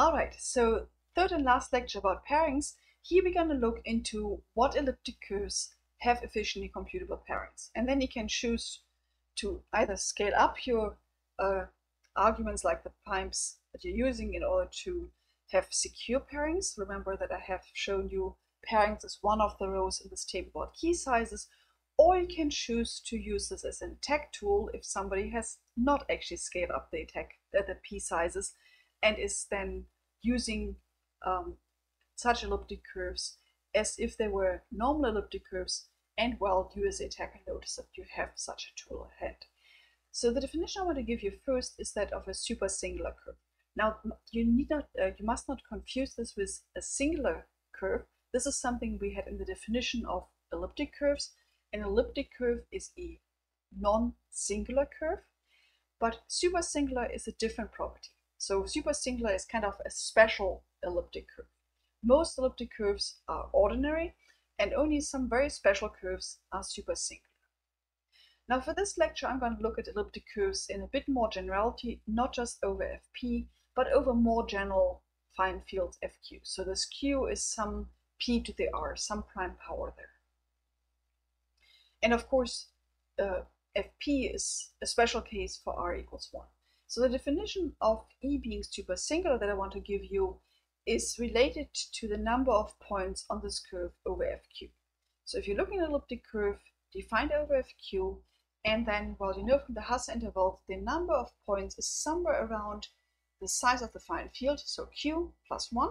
Alright, so third and last lecture about pairings. Here we're going to look into what elliptic curves have efficiently computable pairings. And then you can choose to either scale up your uh, arguments like the primes that you're using in order to have secure pairings. Remember that I have shown you pairings as one of the rows in this table about key sizes, or you can choose to use this as an attack tool if somebody has not actually scaled up the attack uh, the p sizes and is then using um, such elliptic curves as if they were normal elliptic curves and well you as the attacker notice that you have such a tool ahead. So the definition I want to give you first is that of a super singular curve. Now you need not uh, you must not confuse this with a singular curve. This is something we had in the definition of elliptic curves. An elliptic curve is a non-singular curve, but super singular is a different property. So supersingular is kind of a special elliptic curve. Most elliptic curves are ordinary and only some very special curves are supersingular. Now for this lecture I'm going to look at elliptic curves in a bit more generality, not just over Fp, but over more general finite fields Fq. So this Q is some p to the r, some prime power there. And of course, uh, Fp is a special case for r equals 1. So the definition of E being super singular that I want to give you is related to the number of points on this curve over FQ. So if you're looking at an elliptic curve defined over FQ, and then, well, you know from the Hasse interval, the number of points is somewhere around the size of the finite field, so Q plus 1.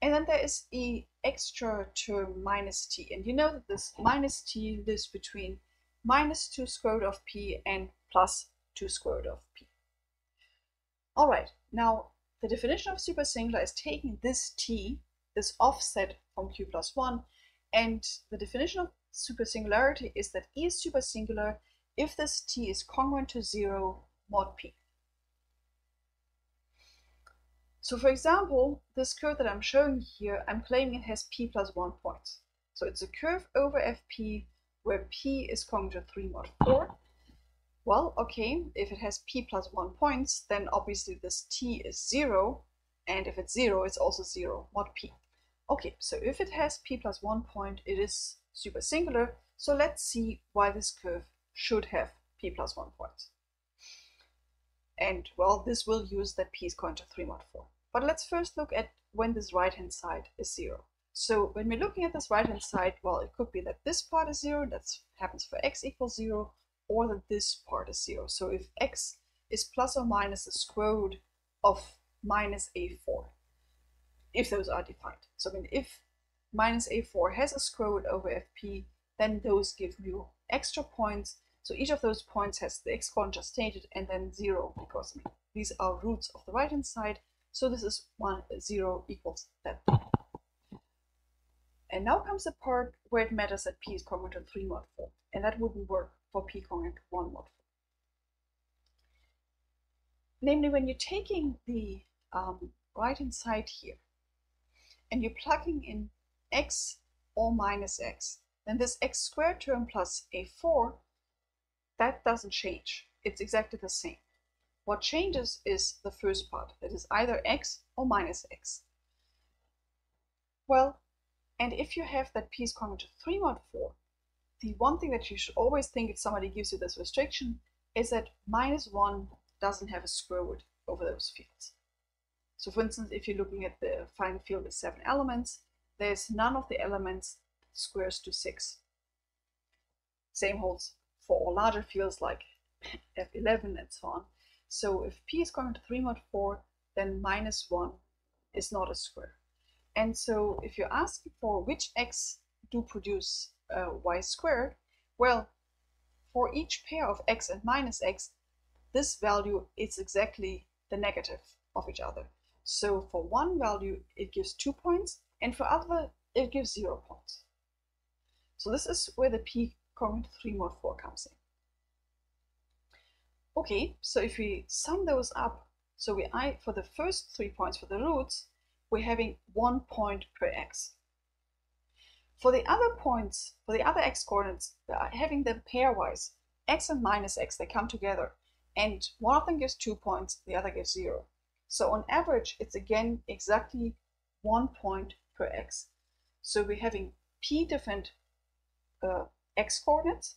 And then there is E extra term minus t. And you know that this minus t lives between minus 2 square root of p and plus 2 square root of. All right, now the definition of supersingular is taking this t, this offset from q plus 1, and the definition of supersingularity is that E is supersingular if this t is congruent to 0 mod p. So for example, this curve that I'm showing here, I'm claiming it has p plus 1 points. So it's a curve over fp where p is congruent to 3 mod 4, well, okay, if it has p plus 1 points, then obviously this t is 0, and if it's 0, it's also 0 mod p. Okay, so if it has p plus 1 point, it is super singular, so let's see why this curve should have p plus 1 points. And, well, this will use that p is going to 3 mod 4. But let's first look at when this right-hand side is 0. So when we're looking at this right-hand side, well, it could be that this part is 0, that happens for x equals 0, or that this part is zero. So if x is plus or minus the square root of minus a4, if those are defined. So I mean, if minus a4 has a square root over fp, then those give you extra points. So each of those points has the x coordinate just stated and then zero because I mean, these are roots of the right hand side. So this is one zero equals that. And now comes the part where it matters that p is congruent to 3 mod 4, and that wouldn't work for p congruent 1 mod 4. Namely, when you're taking the um, right-hand side here, and you're plugging in x or minus x, then this x squared term plus a4, that doesn't change. It's exactly the same. What changes is the first part, that is either x or minus x. Well, and if you have that p is congruent to 3 mod 4, the one thing that you should always think if somebody gives you this restriction is that minus 1 doesn't have a square root over those fields. So for instance, if you're looking at the finite field with 7 elements, there's none of the elements squares to 6. Same holds for all larger fields like F11 and so on. So if p is congruent to 3 mod 4, then minus 1 is not a square. And so if you're asking for which x do produce uh, y squared, well, for each pair of x and minus x, this value is exactly the negative of each other. So for one value, it gives two points, and for other, it gives zero points. So this is where the p congruent 3 mod 4 comes in. Okay, so if we sum those up, so we I for the first three points for the roots, we're having one point per x. For the other points, for the other x coordinates, having them pairwise, x and minus x, they come together, and one of them gives two points, the other gives zero. So on average, it's again exactly one point per x. So we're having p different uh, x coordinates,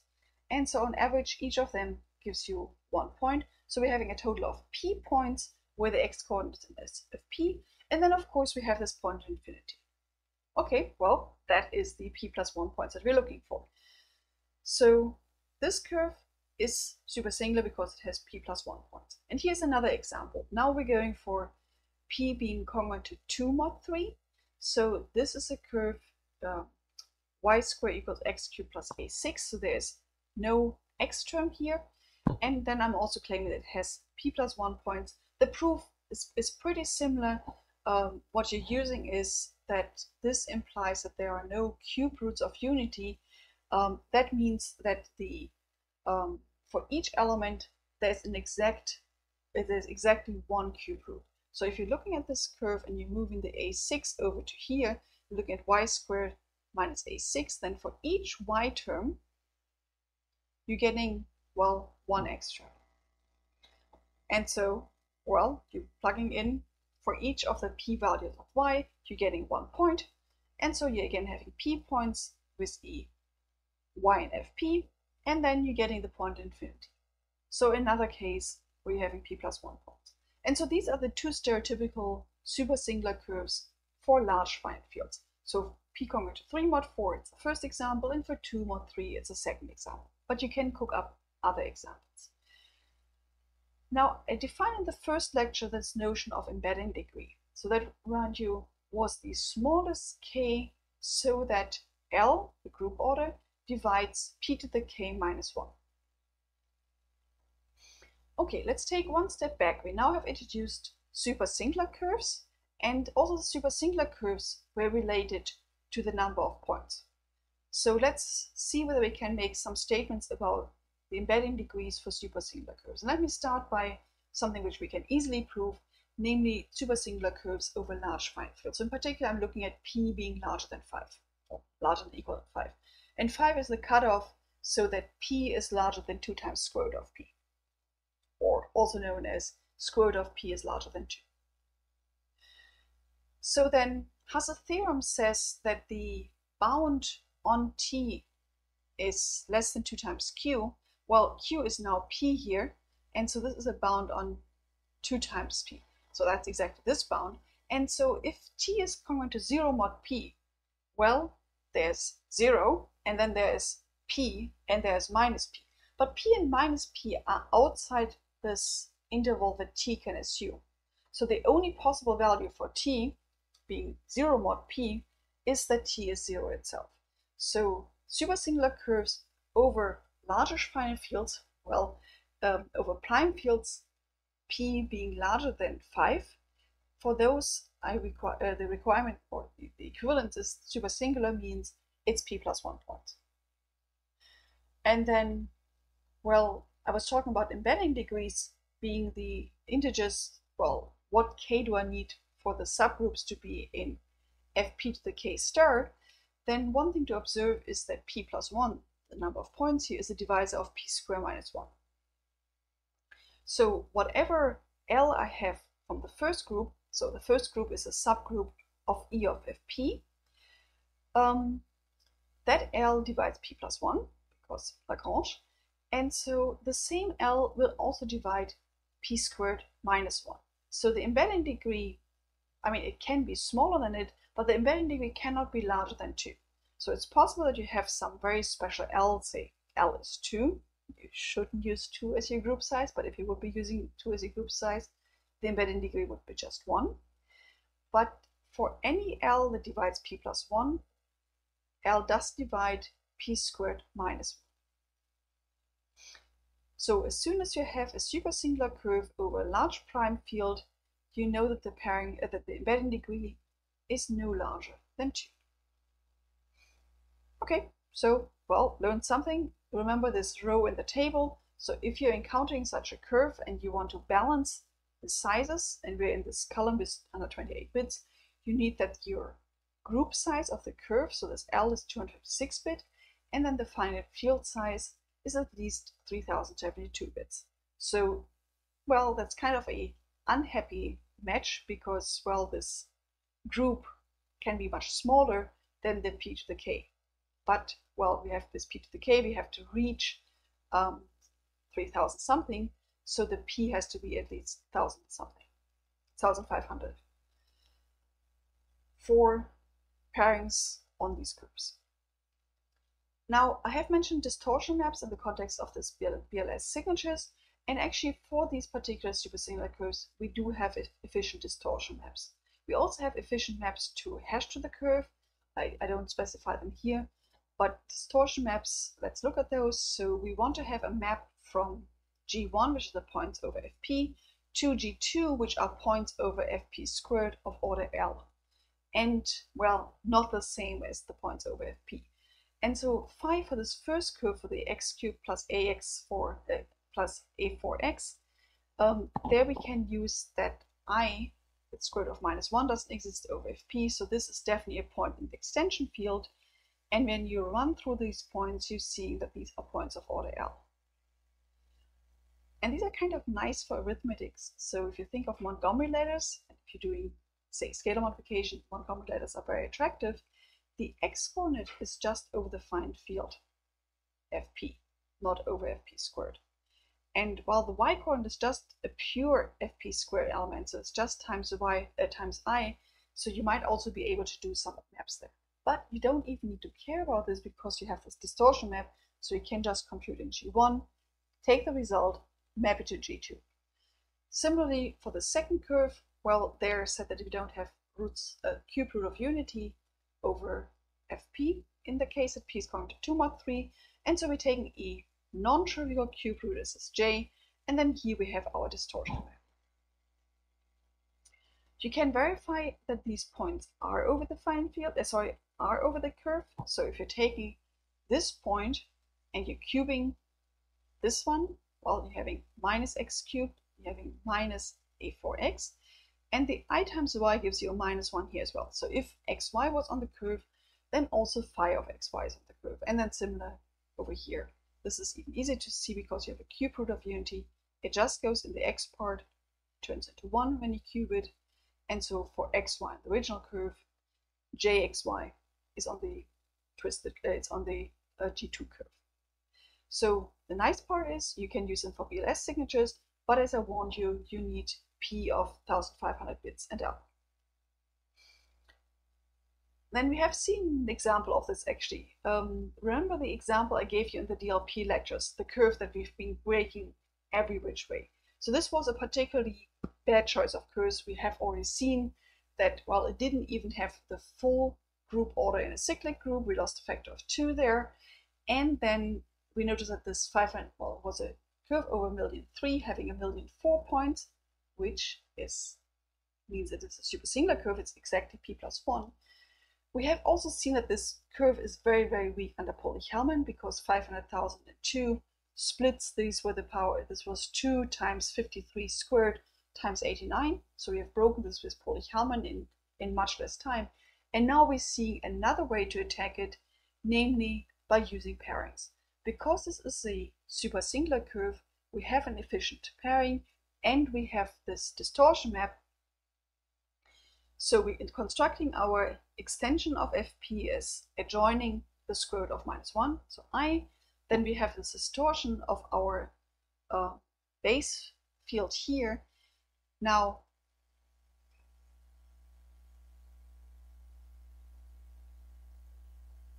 and so on average, each of them gives you one point. So we're having a total of p points where the x coordinate is of p, and then of course we have this point to infinity. Okay, well, that is the p plus one points that we're looking for. So this curve is super singular because it has p plus one points. And here's another example. Now we're going for p being congruent to 2 mod 3. So this is a curve uh, y squared equals x cubed plus a6. So there's no x term here. And then I'm also claiming that it has p plus 1 points. The proof is, is pretty similar. Um, what you're using is that this implies that there are no cube roots of unity. Um, that means that the um, for each element there's an exact there's exactly one cube root. So if you're looking at this curve and you're moving the a6 over to here, you're looking at y squared minus a6, then for each y term, you're getting, well, one extra. And so, well, you're plugging in for each of the p values of y, you're getting one. And so you're again having p points with e, y and fp, and then you're getting the point infinity. So in another case, we're having p plus one points. And so these are the two stereotypical super singular curves for large finite fields. So p congruent to 3 mod 4, it's the first example, and for 2 mod 3, it's the second example. But you can cook up other examples. Now, I defined in the first lecture this notion of embedding degree. So that, around you, was the smallest k so that L, the group order, divides p to the k minus 1. Okay, let's take one step back. We now have introduced super singular curves, and also the super singular curves were related to the number of points. So let's see whether we can make some statements about the embedding degrees for supersingular curves. And let me start by something which we can easily prove, namely supersingular curves over large finite fields. So in particular, I'm looking at p being larger than 5, or larger than equal to 5. And 5 is the cutoff so that p is larger than 2 times square root of p, or also known as square root of p is larger than 2. So then Hasse theorem says that the bound on t is less than 2 times q. Well, q is now p here, and so this is a bound on 2 times p. So that's exactly this bound. And so if t is congruent to 0 mod p, well, there's 0, and then there is p, and there's minus p. But p and minus p are outside this interval that t can assume. So the only possible value for t, being 0 mod p, is that t is 0 itself. So super singular curves over larger finite fields, well, um, over prime fields, p being larger than 5, for those I require uh, the requirement or the equivalence is super singular means it's p plus one point. And then, well, I was talking about embedding degrees being the integers, well, what k do I need for the subgroups to be in fp to the k star, then one thing to observe is that p plus 1, the number of points here, is a divisor of p squared minus 1. So whatever L I have from the first group, so the first group is a subgroup of E of fp, um, that L divides p plus 1, because Lagrange, and so the same L will also divide p squared minus 1. So the embedding degree, I mean, it can be smaller than it, but the embedding degree cannot be larger than 2. So it's possible that you have some very special L, say L is 2. You shouldn't use 2 as your group size, but if you would be using 2 as your group size, the embedding degree would be just 1. But for any L that divides p plus 1, L does divide p squared minus 1. So as soon as you have a super singular curve over a large prime field, you know that the pairing uh, that the embedding degree is no larger than 2. Okay, so, well, learned something. Remember this row in the table. So if you're encountering such a curve and you want to balance the sizes, and we're in this column with 128 bits, you need that your group size of the curve, so this L is 256 bit, and then the finite field size is at least 3072 bits. So, well, that's kind of a unhappy match because, well, this group can be much smaller than the p to the k. But, well, we have this p to the k, we have to reach um, 3000 something, so the p has to be at least 1000 something, 1500 for pairings on these curves. Now, I have mentioned distortion maps in the context of this BLS signatures, and actually for these particular supersingular curves, we do have efficient distortion maps. We also have efficient maps to hash to the curve. I, I don't specify them here, but distortion maps, let's look at those. So we want to have a map from G1, which is the points over Fp, to G2, which are points over Fp squared of order L. And, well, not the same as the points over Fp. And so phi for this first curve for the x cubed plus ax for uh, plus a4x, um, there we can use that i, the square root of minus 1, doesn't exist over fp, so this is definitely a point in the extension field. And when you run through these points, you see that these are points of order L. And these are kind of nice for arithmetics. So if you think of Montgomery ladders, if you're doing, say, scalar multiplication, Montgomery ladders are very attractive the x-coordinate is just over the defined field fp, not over fp squared. And while the y-coordinate is just a pure fp squared element, so it's just times y uh, times i, so you might also be able to do some maps there. But you don't even need to care about this because you have this distortion map, so you can just compute in G1, take the result, map it to G2. Similarly, for the second curve, well, there said that we don't have roots, uh, cube root of unity, over fp in the case that p is going to 2 mod 3. And so we're taking a non-trivial cube root as j, and then here we have our distortion map. You can verify that these points are over the finite field, uh, sorry, are over the curve. So if you're taking this point and you're cubing this one, well, you're having minus x cubed, you're having minus a4x, and the i times y gives you a minus 1 here as well. So if xy was on the curve, then also phi of xy is on the curve. And then similar over here. This is even easier to see because you have a cube root of unity. It just goes in the x part, turns into 1 when you cube it. And so for xy the original curve, jxy is on the twisted, uh, it's on the uh, G2 curve. So the nice part is you can use them for BLS signatures, but as I warned you, you need P of 1500 bits and up. Then we have seen an example of this actually. Um, remember the example I gave you in the DLP lectures, the curve that we've been breaking every which way. So this was a particularly bad choice of curves. We have already seen that while it didn't even have the full group order in a cyclic group, we lost a factor of two there. And then we noticed that this 500 well, was a curve over a million three, having a million four points which is means that it's a supersingular curve, it's exactly p plus 1. We have also seen that this curve is very, very weak under Pohlig-Hellman because 500,002 splits these with the power. This was 2 times 53 squared times 89. So we have broken this with Pohlig-Hellman in, in much less time. And now we see another way to attack it, namely by using pairings. Because this is a supersingular curve, we have an efficient pairing and we have this distortion map. So we in constructing our extension of fp is adjoining the square root of minus 1, so i. Then we have this distortion of our uh, base field here. Now,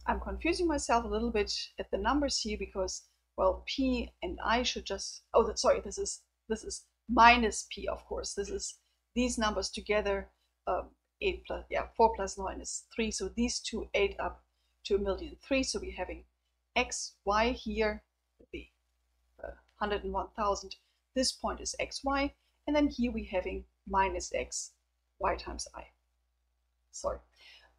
I'm confusing myself a little bit at the numbers here because, well, p and i should just, oh, sorry, this is, this is minus p, of course. This is these numbers together, um, 8 plus, yeah, 4 plus 9 is 3. So these two add up to a million three. So we're having x, y here, the uh, 101,000. This point is x, y. And then here we're having minus x, y times i. Sorry.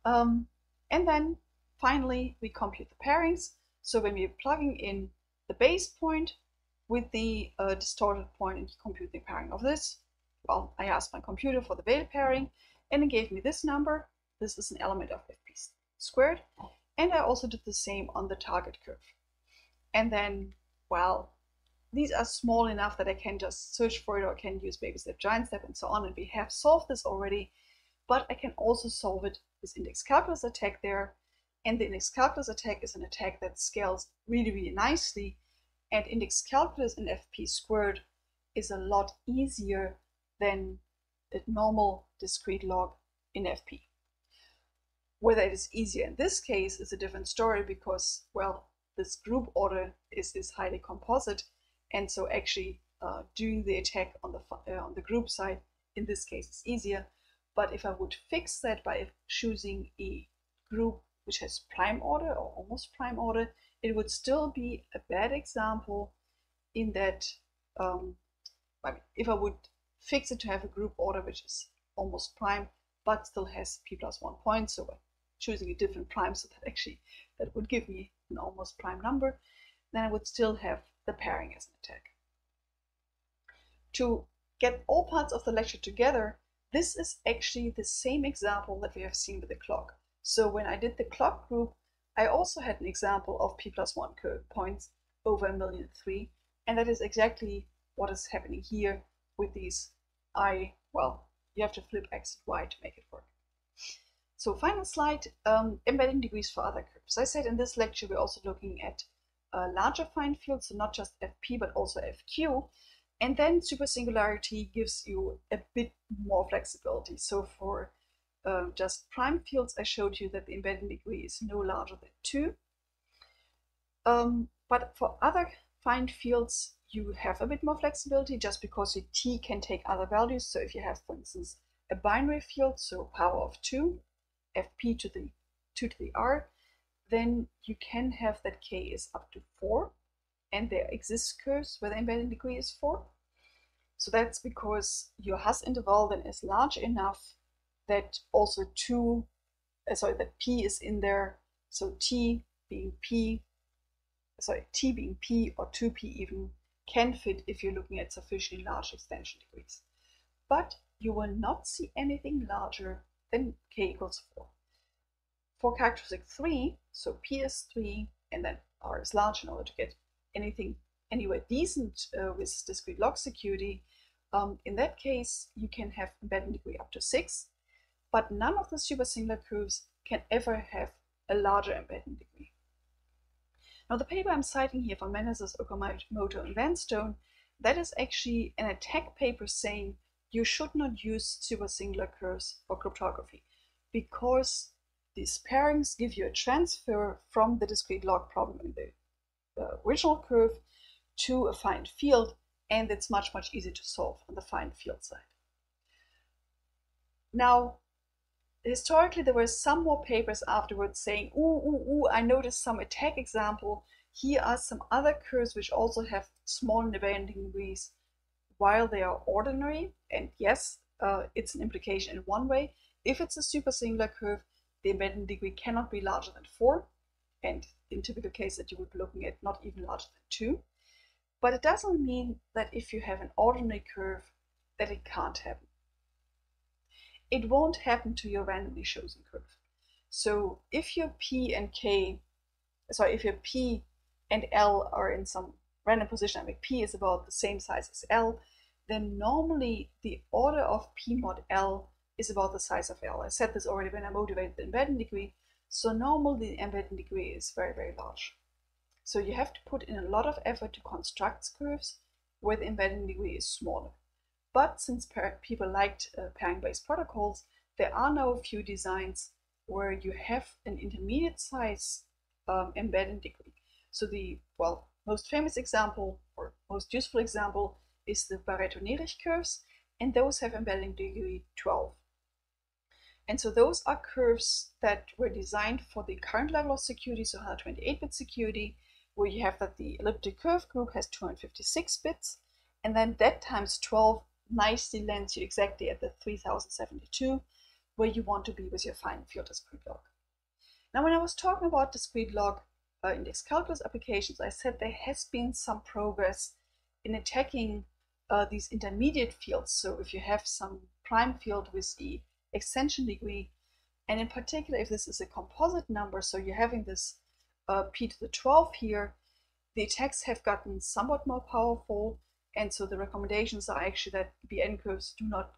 Um, and then finally, we compute the pairings. So when we're plugging in the base point, with the uh, distorted point and compute the pairing of this. Well, I asked my computer for the Weil pairing and it gave me this number. This is an element of fp squared. And I also did the same on the target curve. And then, well, these are small enough that I can just search for it or I can use baby step, giant step and so on. And we have solved this already, but I can also solve it with index calculus attack there. And the index calculus attack is an attack that scales really, really nicely. And index calculus in FP squared is a lot easier than the normal discrete log in FP. Whether it is easier in this case is a different story because, well, this group order is, is highly composite and so actually uh, doing the attack on the, uh, on the group side in this case is easier. But if I would fix that by choosing a group which has prime order or almost prime order, it would still be a bad example in that um, if I would fix it to have a group order which is almost prime but still has p plus one point, so by choosing a different prime so that actually that would give me an almost prime number, then I would still have the pairing as an attack. To get all parts of the lecture together, this is actually the same example that we have seen with the clock. So when I did the clock group, I also had an example of p plus 1 curve points over a million three, and that is exactly what is happening here with these i, well, you have to flip x and y to make it work. So final slide, um, embedding degrees for other curves. I said in this lecture we're also looking at a larger finite field, so not just FP, but also FQ. And then supersingularity gives you a bit more flexibility. So for uh, just prime fields, I showed you that the embedding degree is no larger than 2. Um, but for other finite fields, you have a bit more flexibility just because your t can take other values. So if you have, for instance, a binary field, so power of 2, fp to the 2 to the r, then you can have that k is up to 4 and there exist curves where the embedding degree is 4. So that's because your Hasse interval then is large enough that also 2, uh, sorry, that p is in there. So t being p, sorry, t being p or 2p even can fit if you're looking at sufficiently large extension degrees. But you will not see anything larger than k equals 4 for characteristic 3, so P is 3 and then R is large in order to get anything anywhere decent uh, with discrete log security, um, in that case you can have embedding degree up to 6, but none of the supersingular curves can ever have a larger embedding degree. Now the paper I'm citing here from Menezes, Okamoto, and Vanstone, that is actually an attack paper saying you should not use supersingular curves for cryptography because these pairings give you a transfer from the discrete log problem in the original curve to a finite field, and it's much, much easier to solve on the finite field side. Now, historically, there were some more papers afterwards saying, ooh, ooh, ooh, I noticed some attack example. Here are some other curves which also have small invariant degrees while they are ordinary. And yes, uh, it's an implication in one way. If it's a supersingular curve, the embedding degree cannot be larger than 4, and in typical case that you would be looking at not even larger than 2. But it doesn't mean that if you have an ordinary curve that it can't happen. It won't happen to your randomly chosen curve. So if your P and K, sorry, if your P and L are in some random position, I mean P is about the same size as L, then normally the order of P mod L is about the size of L. I said this already when I motivated the embedding degree. So normally the embedding degree is very, very large. So you have to put in a lot of effort to construct curves where the embedding degree is smaller. But since people liked uh, pairing-based protocols, there are now a few designs where you have an intermediate size um, embedding degree. So the, well, most famous example or most useful example is the Barreto-Naehrig curves, and those have embedding degree 12. And so those are curves that were designed for the current level of security, so 128-bit security, where you have that the elliptic curve group has 256 bits, and then that times 12 nicely lands you exactly at the 3072, where you want to be with your finite field discrete log. Now, when I was talking about discrete log uh, index calculus applications, I said there has been some progress in attacking uh, these intermediate fields. So if you have some prime field with the extension degree. And in particular, if this is a composite number, so you're having this uh, p to the 12 here, the attacks have gotten somewhat more powerful, and so the recommendations are actually that BN curves do not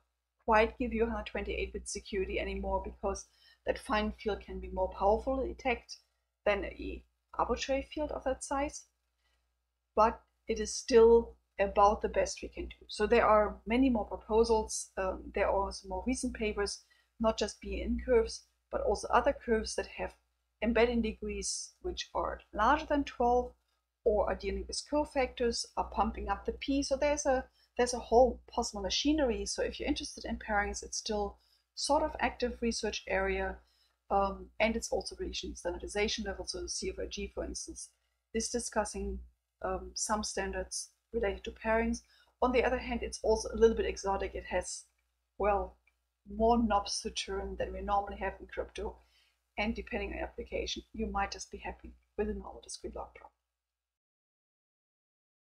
quite give you 128-bit security anymore because that finite field can be more powerful detect than a arbitrary field of that size. But it is still about the best we can do. So there are many more proposals. Um, there are also more recent papers, not just BN curves, but also other curves that have embedding degrees which are larger than 12 or are dealing with cofactors, are pumping up the P. So there's a there's a whole possible machinery. So if you're interested in pairings, it's still sort of active research area. Um, and it's also reaching standardization level. So CFRG, for instance, is discussing um, some standards related to pairings. On the other hand, it's also a little bit exotic. It has, well, more knobs to turn than we normally have in crypto. And depending on application, you might just be happy with a normal discrete log problem.